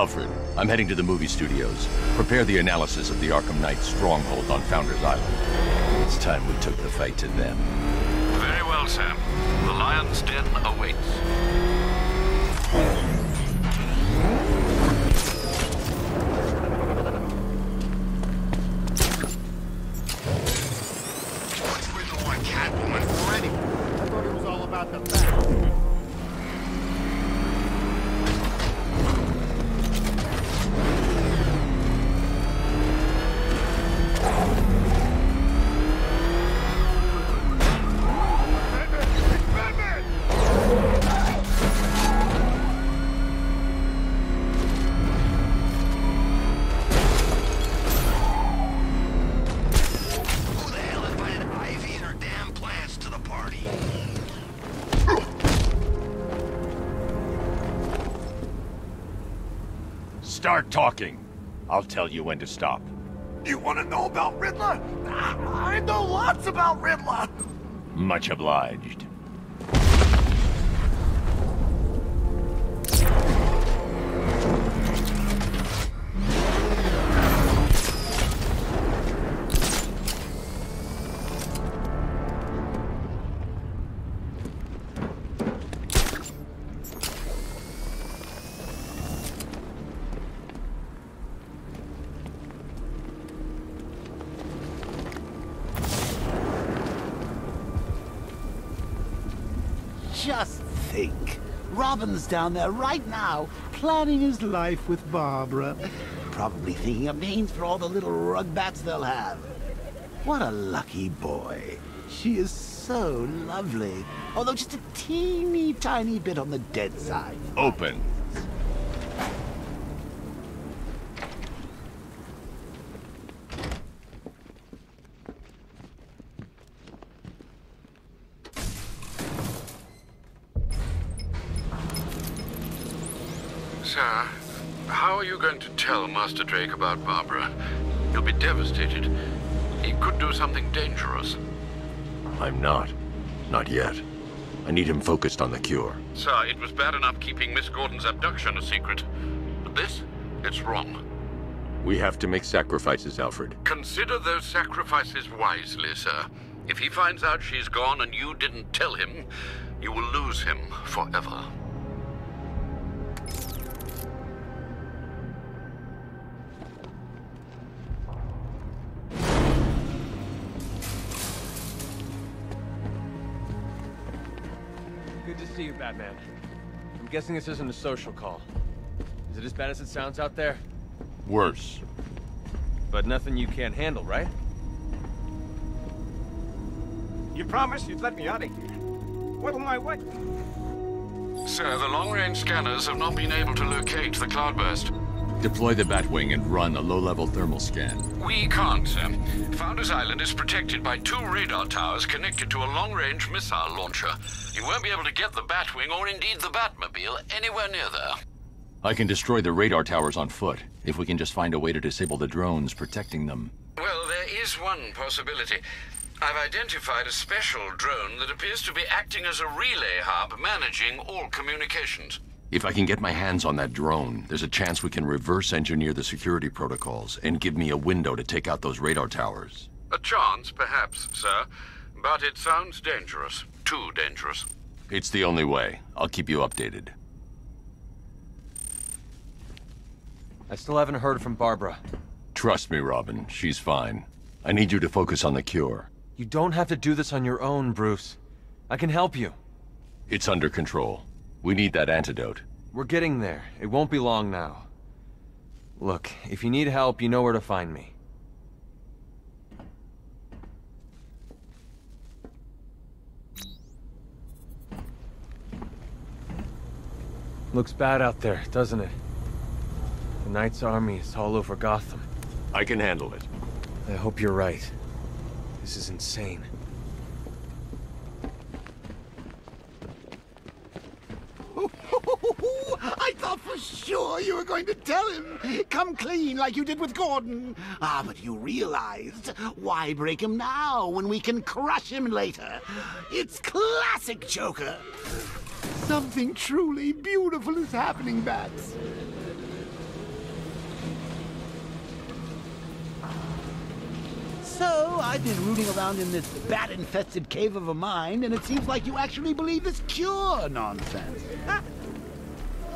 Alfred, I'm heading to the movie studios. Prepare the analysis of the Arkham Knight stronghold on Founders Island. It's time we took the fight to them. Very well, Sam. The Lion's Den awaits. Start talking. I'll tell you when to stop. You want to know about Riddler? I know lots about Riddler. Much obliged. Robin's down there right now, planning his life with Barbara. Probably thinking of names for all the little rug bats they'll have. What a lucky boy. She is so lovely. Although just a teeny tiny bit on the dead side. Open. Sir, how are you going to tell Master Drake about Barbara? He'll be devastated. He could do something dangerous. I'm not. Not yet. I need him focused on the cure. Sir, it was bad enough keeping Miss Gordon's abduction a secret. But this? It's wrong. We have to make sacrifices, Alfred. Consider those sacrifices wisely, sir. If he finds out she's gone and you didn't tell him, you will lose him forever. To see you, Batman. I'm guessing this isn't a social call. Is it as bad as it sounds out there? Worse. But nothing you can't handle, right? You promised you'd let me out of here. What'll my what? Sir, the long-range scanners have not been able to locate the cloudburst. Deploy the Batwing and run a low-level thermal scan. We can't, sir. Founders Island is protected by two radar towers connected to a long-range missile launcher. You won't be able to get the Batwing or indeed the Batmobile anywhere near there. I can destroy the radar towers on foot, if we can just find a way to disable the drones protecting them. Well, there is one possibility. I've identified a special drone that appears to be acting as a relay hub managing all communications. If I can get my hands on that drone, there's a chance we can reverse engineer the security protocols and give me a window to take out those radar towers. A chance, perhaps, sir. But it sounds dangerous. Too dangerous. It's the only way. I'll keep you updated. I still haven't heard from Barbara. Trust me, Robin. She's fine. I need you to focus on the cure. You don't have to do this on your own, Bruce. I can help you. It's under control. We need that antidote. We're getting there. It won't be long now. Look, if you need help, you know where to find me. Looks bad out there, doesn't it? The Knight's army is all over Gotham. I can handle it. I hope you're right. This is insane. sure you were going to tell him. Come clean like you did with Gordon. Ah, but you realized. Why break him now when we can crush him later? It's classic Joker. Something truly beautiful is happening, Bats. So, I've been rooting around in this bat-infested cave of a mine, and it seems like you actually believe this cure nonsense. Ah,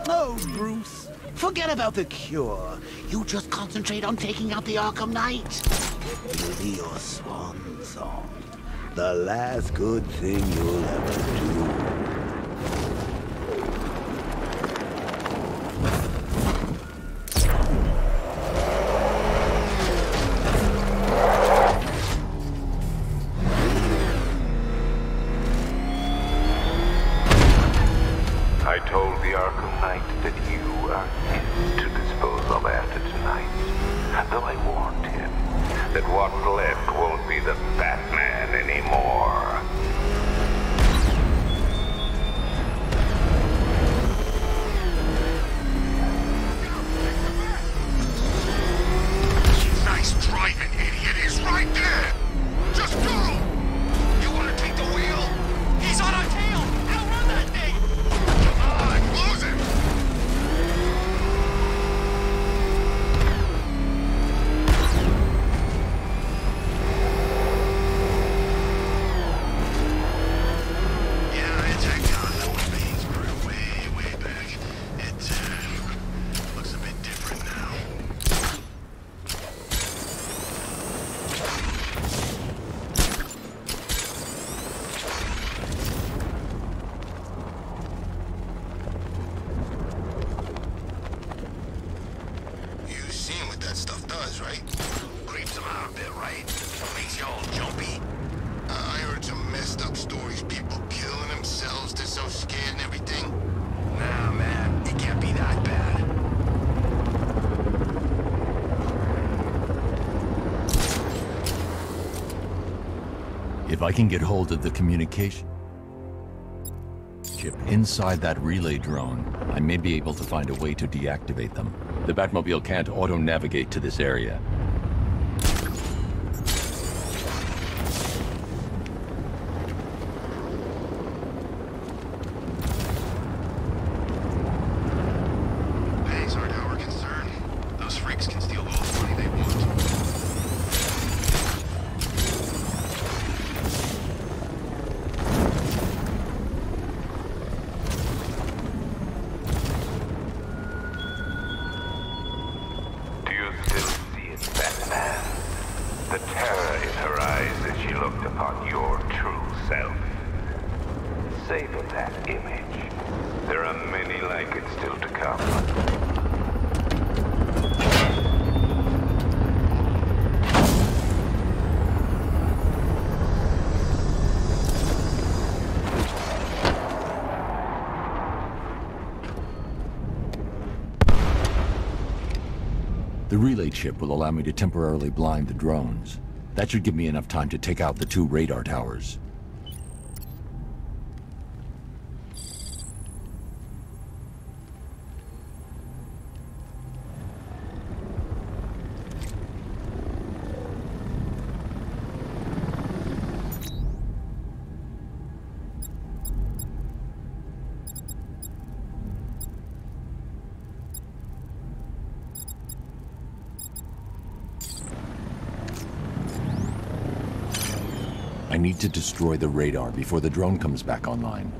no, Bruce. Forget about the cure. You just concentrate on taking out the Arkham Knight. It'll be your swan song. The last good thing you'll ever do. though I warned him that what's left won't be the Batman anymore. I can get hold of the communication chip inside that relay drone, I may be able to find a way to deactivate them. The Batmobile can't auto-navigate to this area, relay chip will allow me to temporarily blind the drones. That should give me enough time to take out the two radar towers. I need to destroy the radar before the drone comes back online.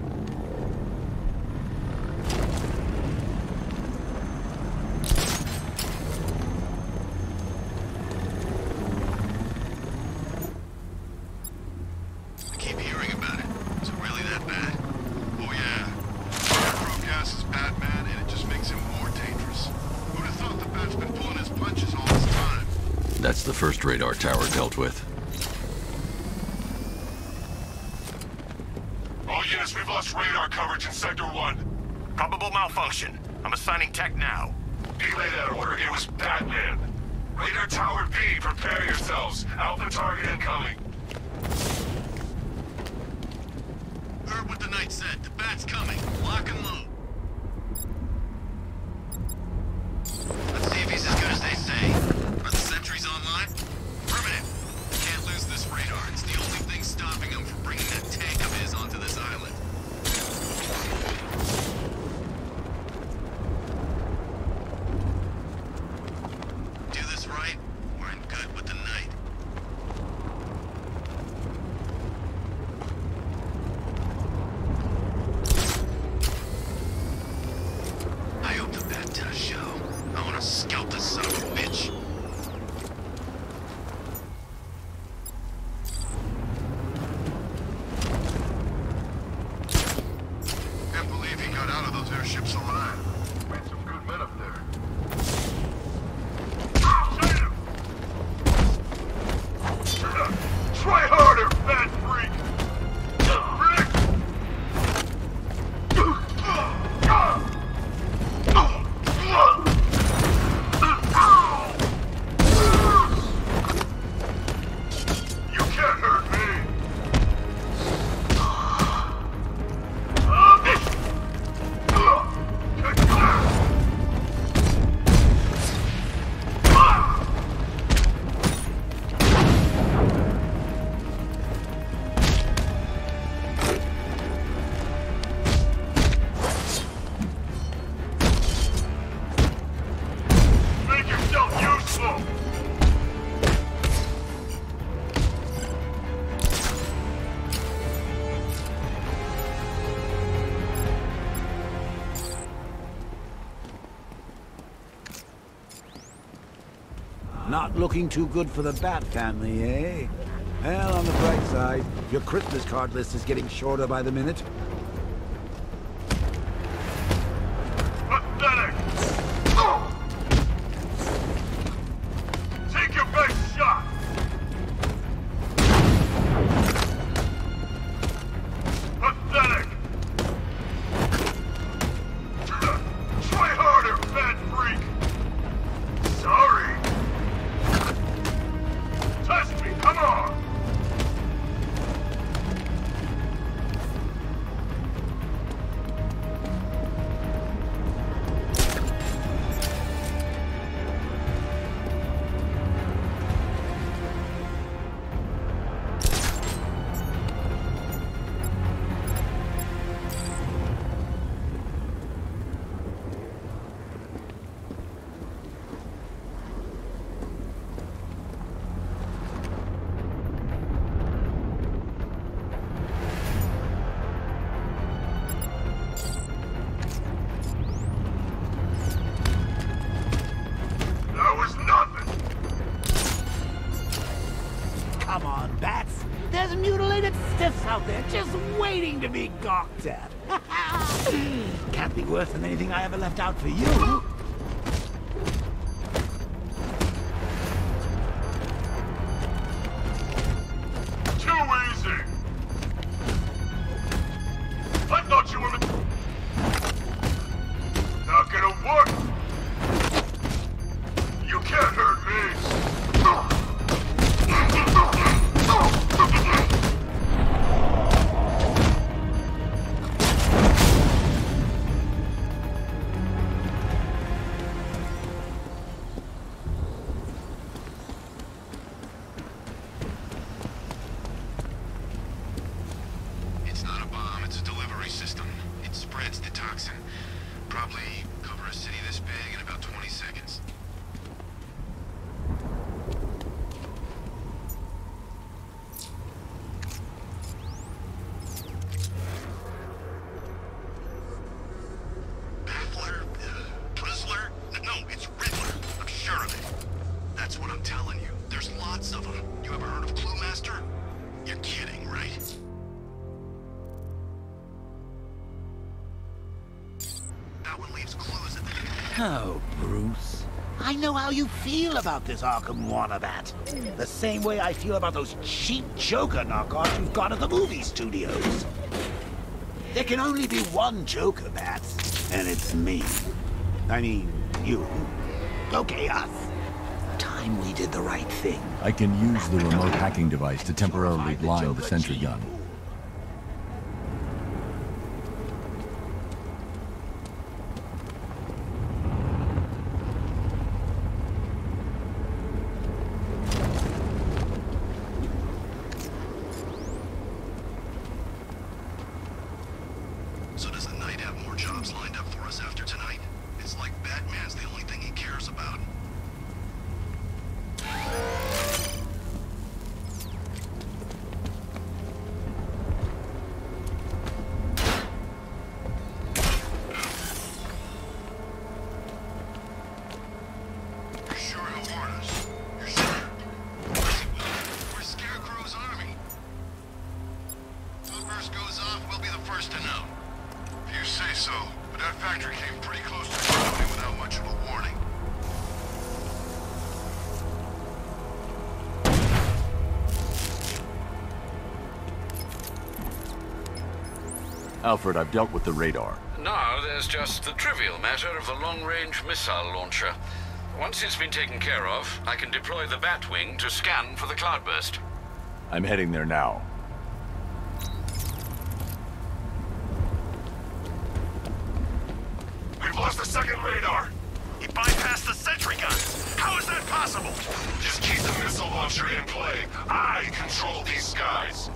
Not looking too good for the Bat family, eh? Well, on the bright side, your Christmas card list is getting shorter by the minute. Out for you. Feel about this Arkham Wannabat. The same way I feel about those cheap Joker knockoffs you've got at the movie studios. There can only be one Joker, Bats, and it's me. I mean, you. Okay, us. Time we did the right thing. I can use the remote hacking device to temporarily blind the sentry gun. So does the Knight have more jobs lined up for us after tonight? It's like Batman's the only thing he cares about. Alfred, I've dealt with the radar. Now there's just the trivial matter of the long-range missile launcher. Once it's been taken care of, I can deploy the Batwing to scan for the cloudburst. I'm heading there now. We've lost the second radar! He bypassed the sentry guns! How is that possible? Just keep the missile launcher in play. I control these skies.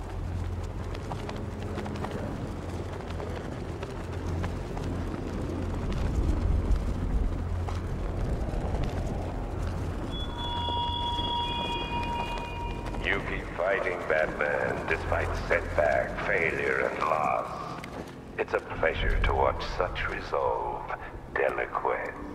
You keep fighting Batman despite setback, failure, and loss. It's a pleasure to watch such resolve, Delaquette.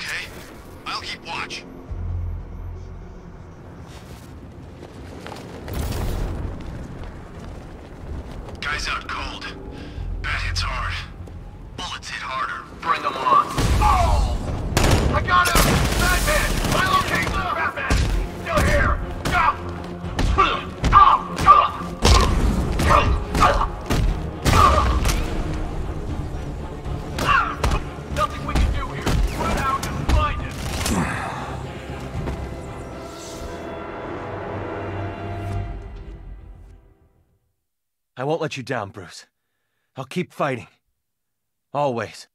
okay? I'll keep watch. Guy's out cold. Bat hits hard. Bullets hit harder. Bring them on. Oh! I got him! I won't let you down, Bruce. I'll keep fighting. Always.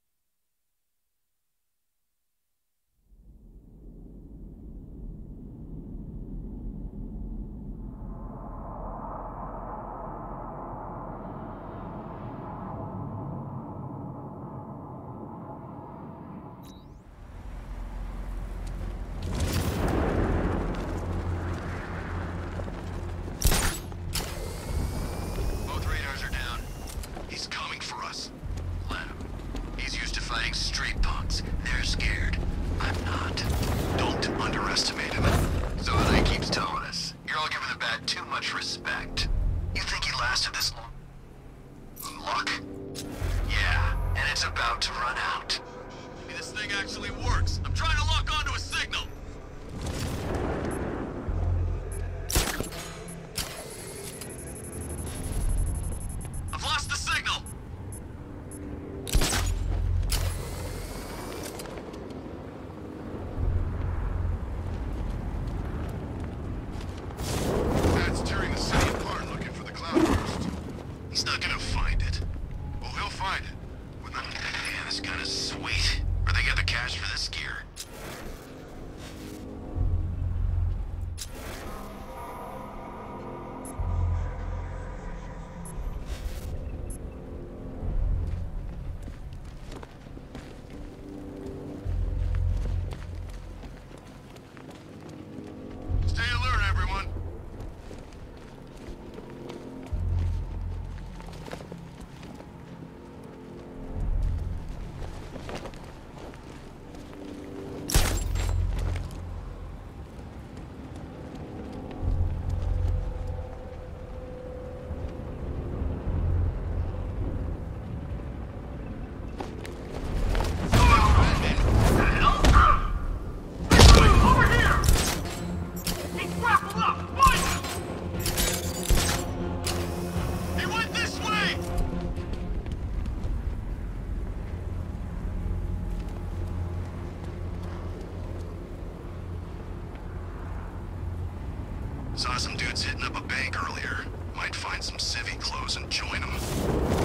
Saw some dudes hitting up a bank earlier. Might find some civvy clothes and join them.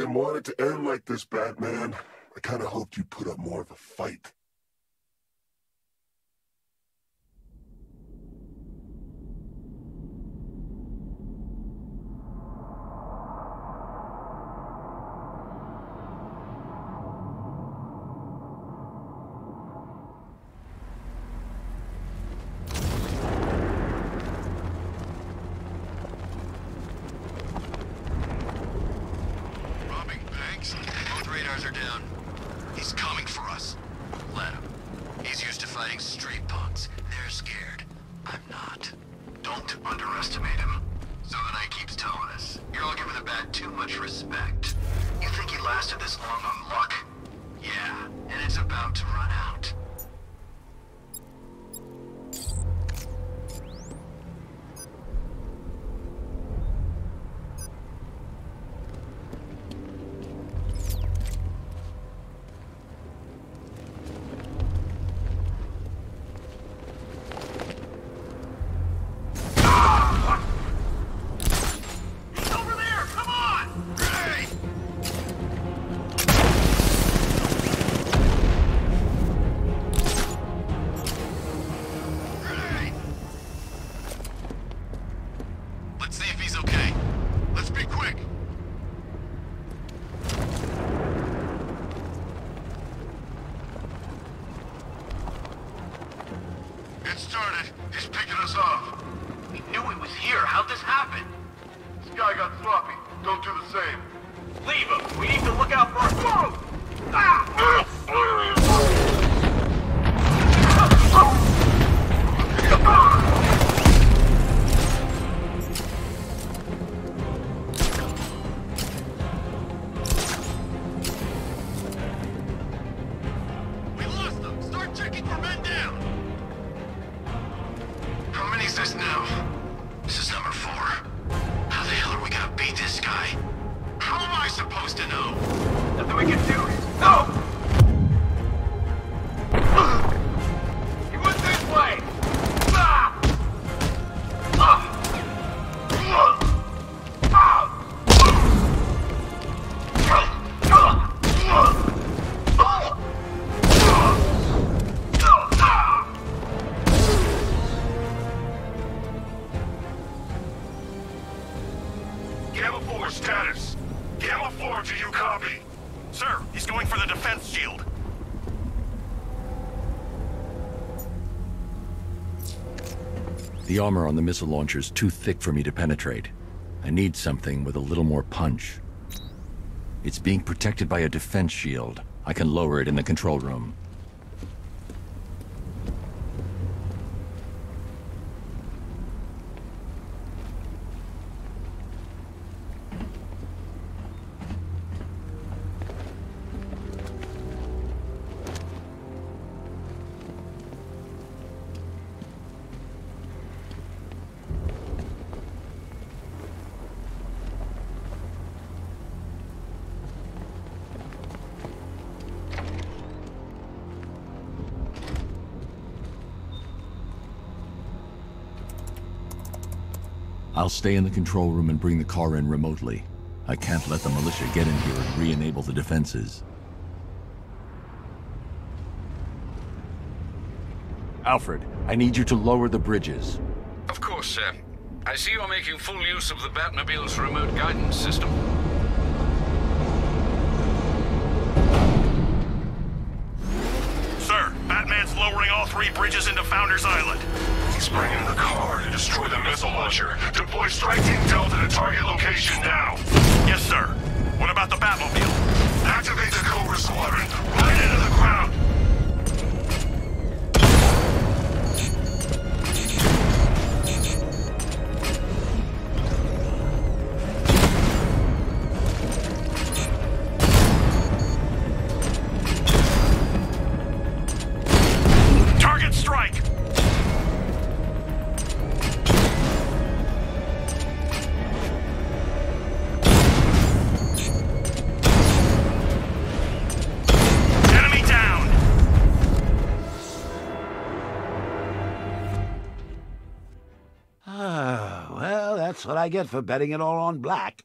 didn't want it to end like this, Batman. I kind of hoped you'd put up more of a fight. Quick. It started. He's picking us off. We knew he was here. How'd this happen? This guy got sloppy. Don't do the same. Leave him. We need to look out for our... The armor on the missile launcher's too thick for me to penetrate. I need something with a little more punch. It's being protected by a defense shield. I can lower it in the control room. Stay in the control room and bring the car in remotely. I can't let the militia get in here and re-enable the defenses. Alfred, I need you to lower the bridges. Of course, sir. I see you're making full use of the Batmobile's remote guidance system. Sir, Batman's lowering all three bridges into Founders Island. The missile. Deploy strike team Delta to target location now. Yes, sir. What about the Batmobile? Activate the Cobra Squadron what I get for betting it all on black.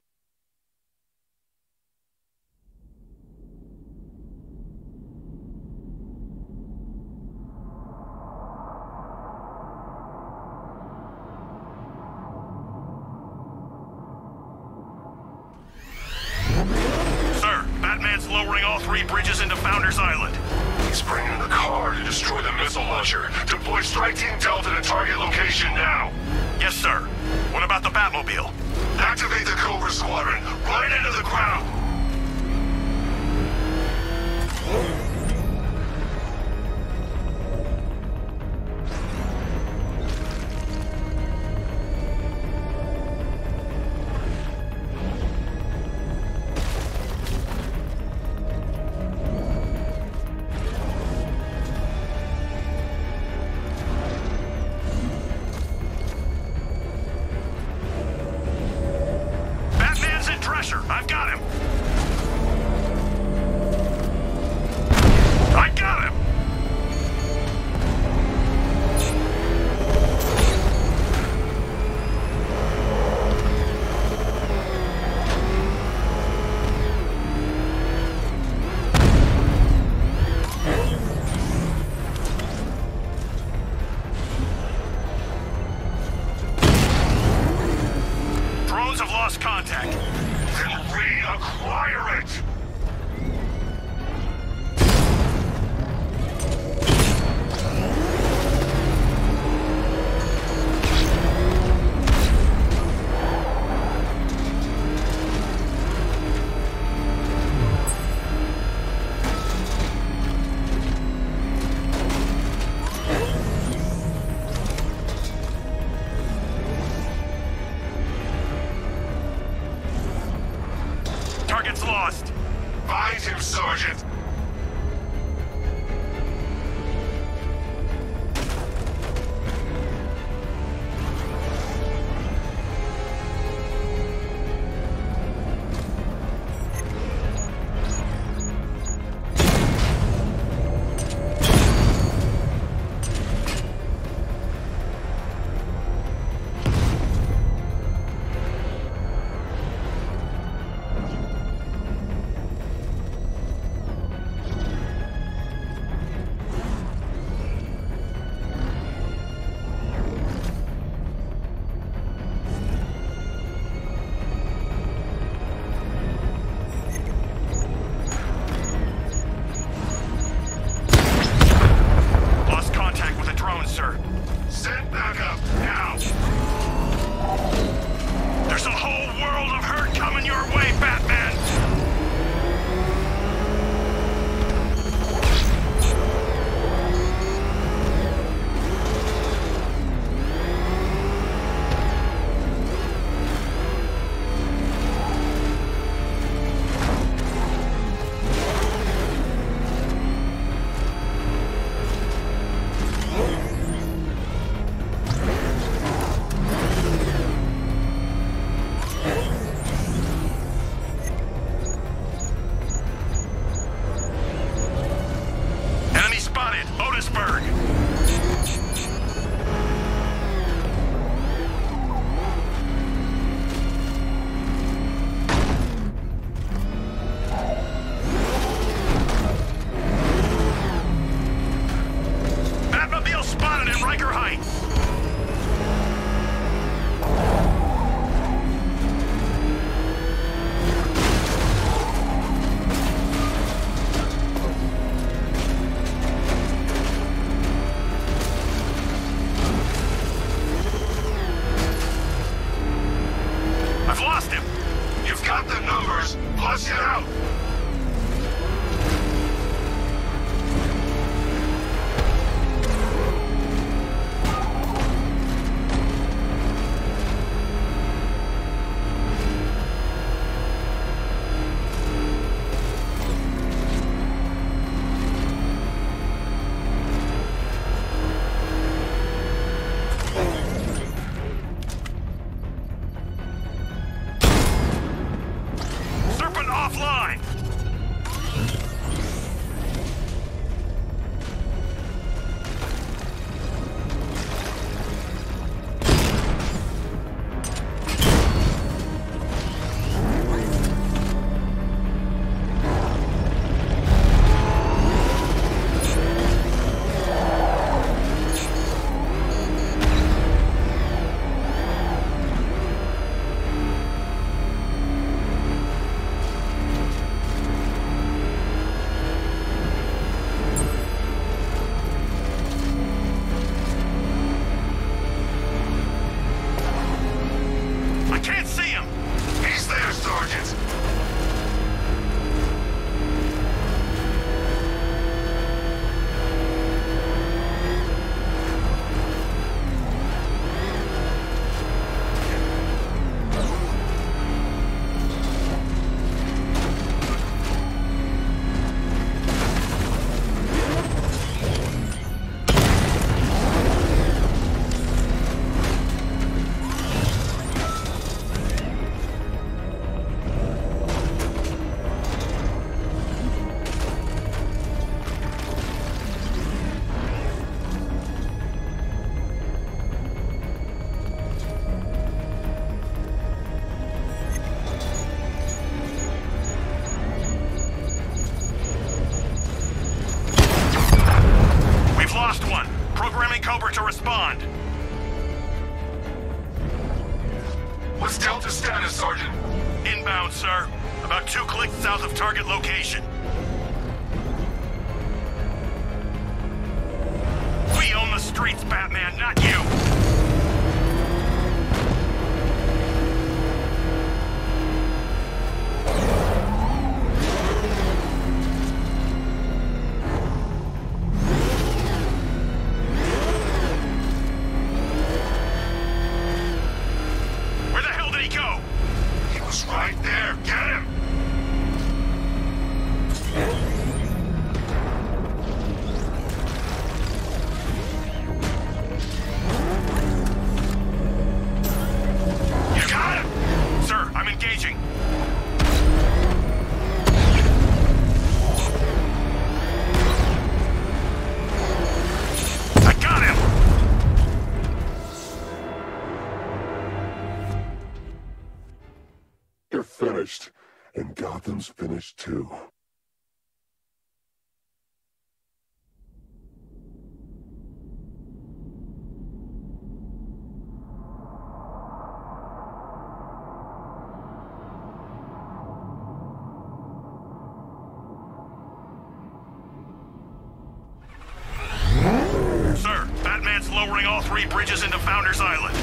three bridges into Founders Island.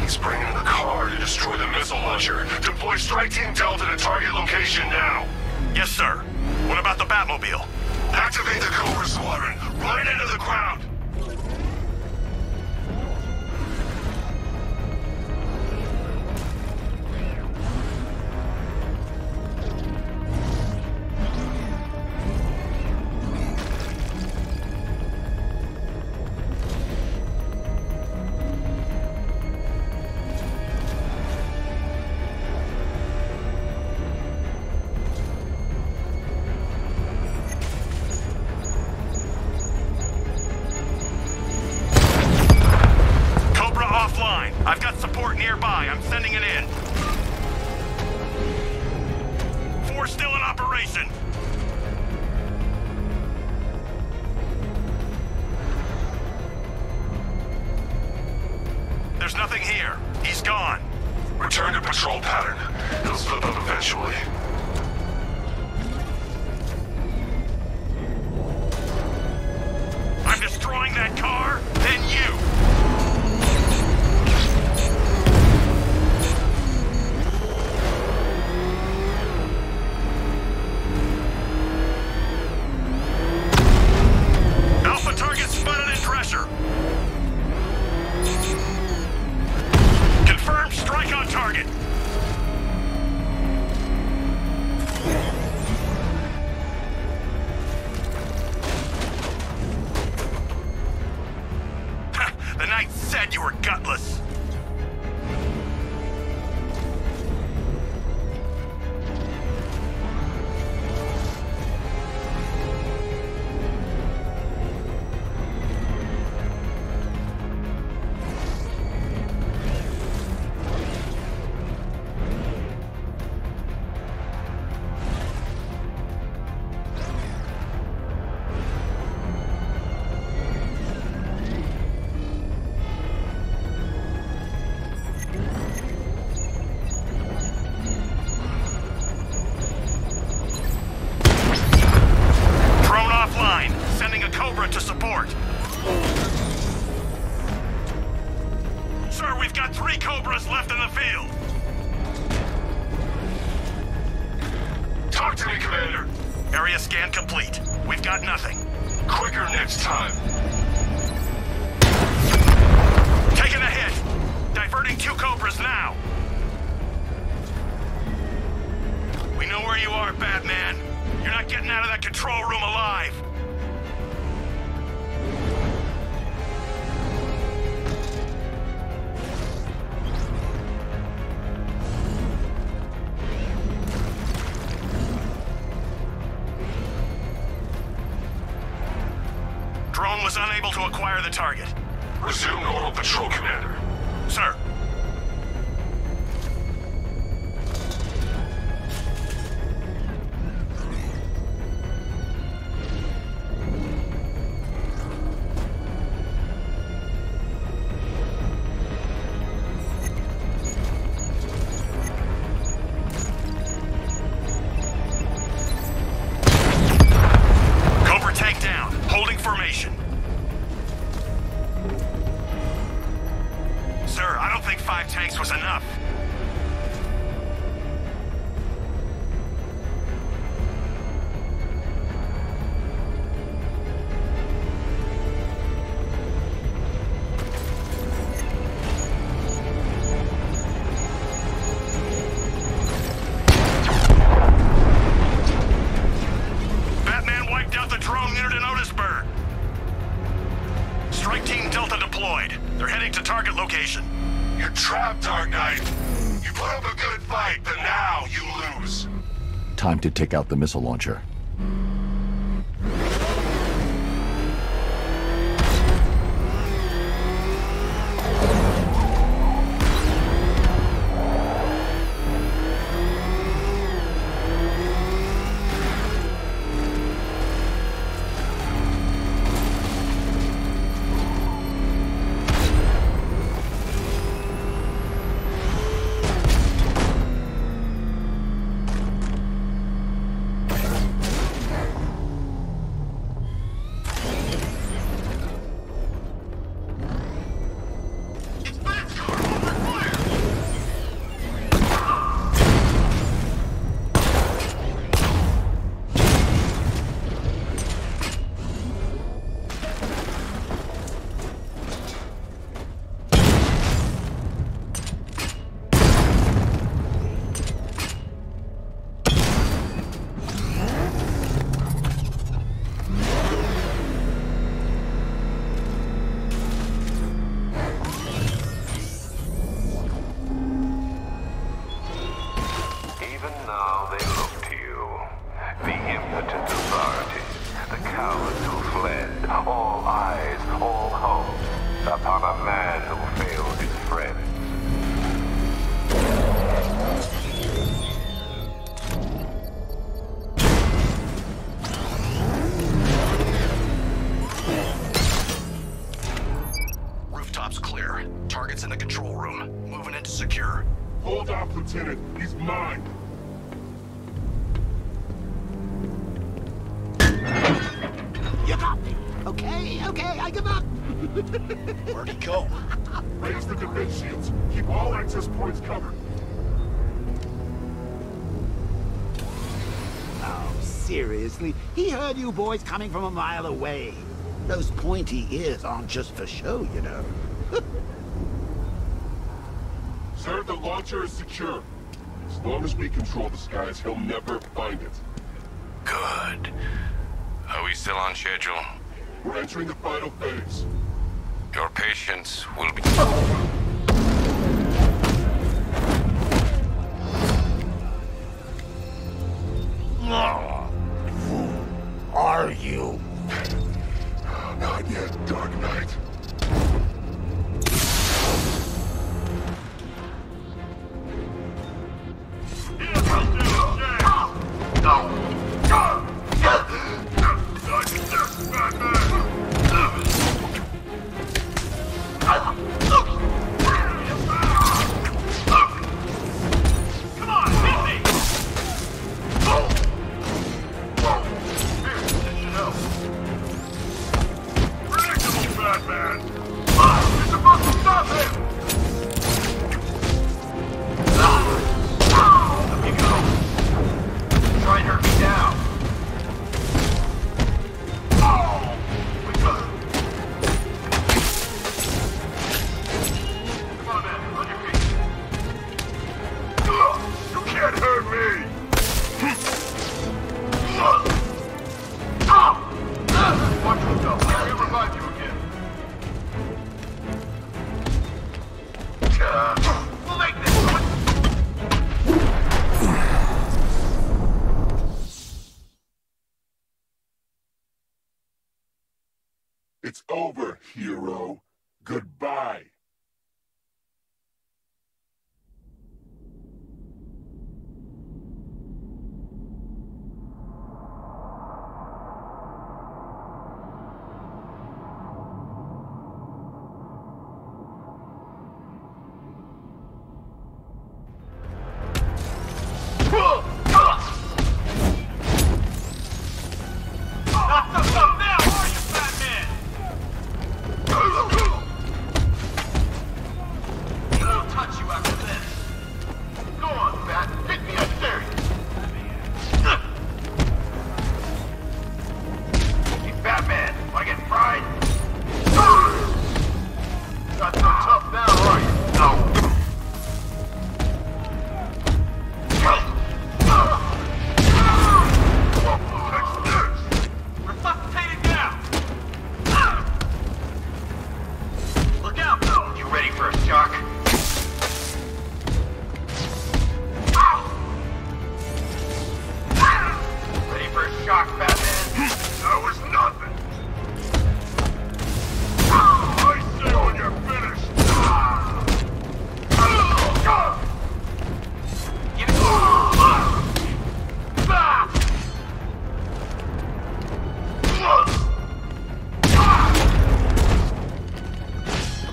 He's bringing the car to destroy the missile launcher. Deploy Strike Team Delta to target location now. Yes, sir. What about the Batmobile? Activate the Cobra Squadron. Run it into the ground. the target. to take out the missile launcher. you boys coming from a mile away. Those pointy ears aren't just for show, you know. Sir, the launcher is secure. As long as we control the skies, he'll never find it. Good. Are we still on schedule? We're entering the final phase. Your patience will be... you? It's over, hero. Goodbye.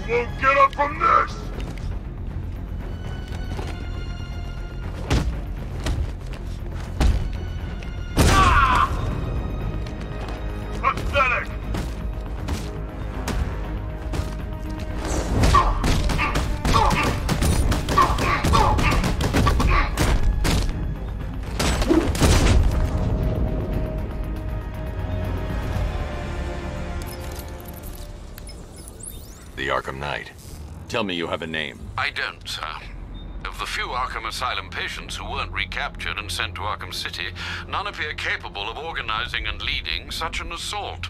We'll get up from this! Tell me you have a name. I don't, sir. Of the few Arkham Asylum patients who weren't recaptured and sent to Arkham City, none appear capable of organizing and leading such an assault.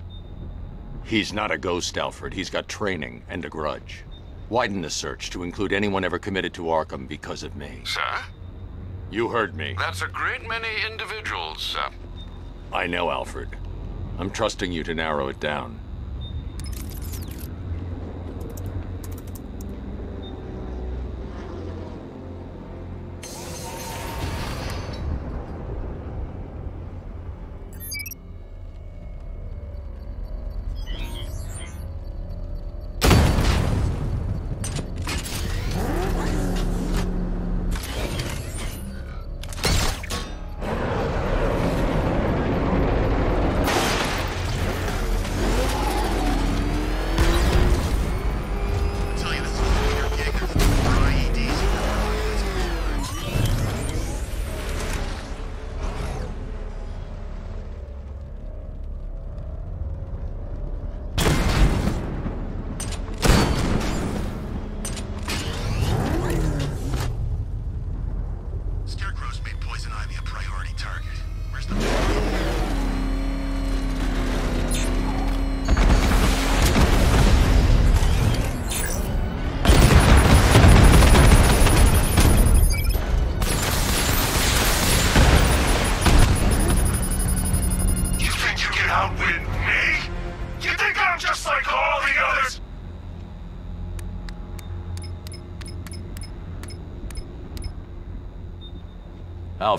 He's not a ghost, Alfred. He's got training and a grudge. Widen the search to include anyone ever committed to Arkham because of me. Sir? You heard me. That's a great many individuals, sir. I know, Alfred. I'm trusting you to narrow it down.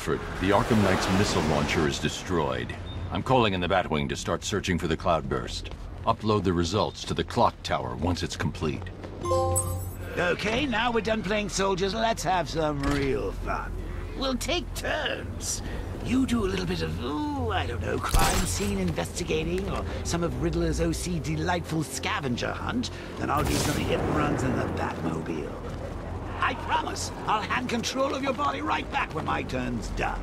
Alfred, the Arkham Knight's missile launcher is destroyed. I'm calling in the Batwing to start searching for the cloudburst. Upload the results to the clock tower once it's complete. Okay, now we're done playing soldiers. Let's have some real fun. We'll take turns. You do a little bit of, ooh, I don't know, crime scene investigating or some of Riddler's OC delightful scavenger hunt. Then I'll do some hit and runs in the Batmobile. I promise, I'll hand control of your body right back when my turn's done.